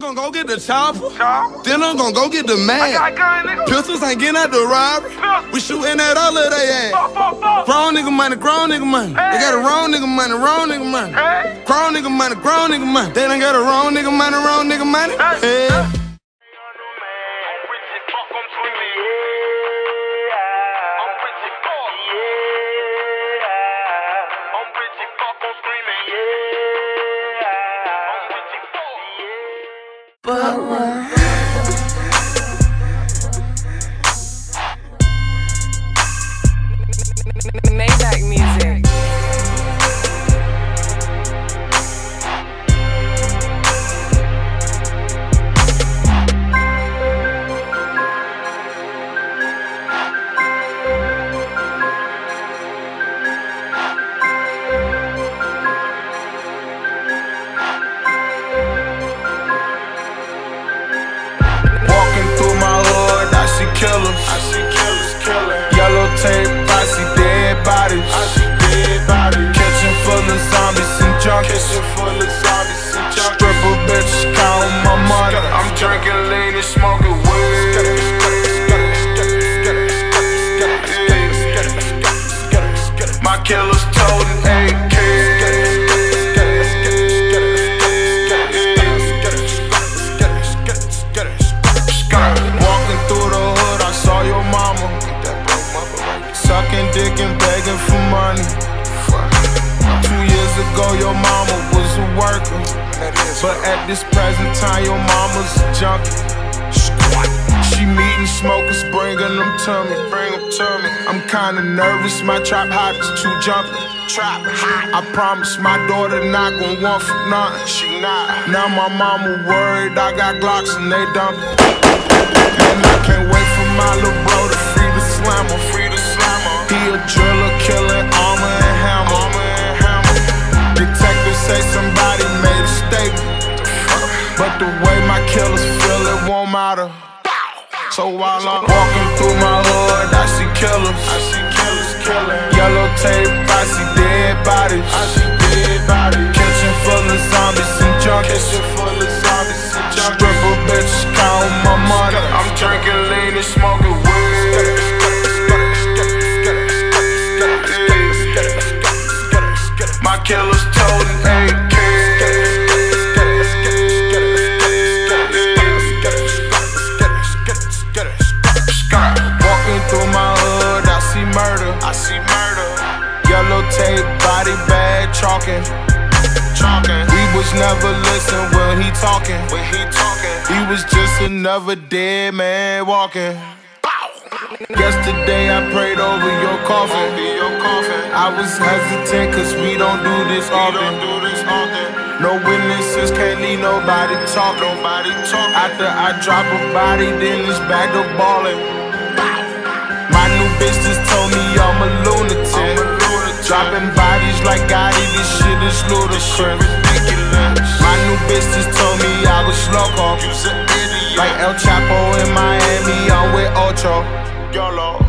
Gonna go get the chopper. Then I'm gonna go get the mag. Pistols ain't getting out the robbery. We shooting at all of they ass. Grown nigga money, grown nigga money. They got a wrong nigga money, wrong nigga money. Grown nigga money, grown nigga money. They done got a wrong nigga money, wrong nigga money. Yeah. Maybach Sucking dick and begging for money. Two years ago, your mama was a worker. But at this present time, your mama's a junkie. She meeting smokers, bringing them to me. Bring them to me. I'm kinda nervous, my trap hot is too jumpy. Trap hot. I promise my daughter not gon' want for nothing. She not. Now my mama worried, I got Glocks and they dumping. And I can't wait for my little bro to free the slammer. Free the slammer. He a driller, killing armor and hammer. Armor and hammer. Detectives say somebody made a statement. But the way my killers feel, it won't matter. So while I'm walking through my hood, I see killers. I see killers killing. Yellow tape, I see dead bodies. Body bag, chalking. We was never listen when he talking. When he talking. He was just another dead man walking. Yesterday I prayed over your coffin. I was hesitant cause we don't do this often. No witnesses, can't leave nobody talking. After I drop a body, then it's back to ballin'. My new bitch just told me trend. My new bitch just told me I was slow call. Like El Chapo in Miami, I'm with Ocho. YOLO.